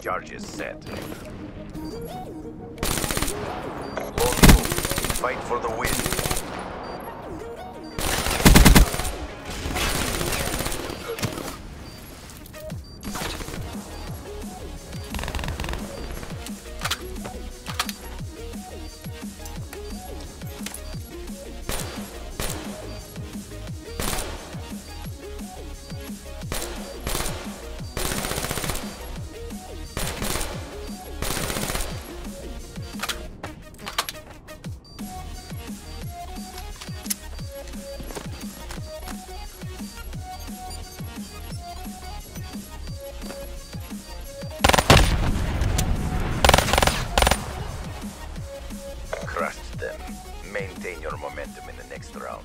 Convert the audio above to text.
Charges set. Fight for the win. maintain your momentum in the next round.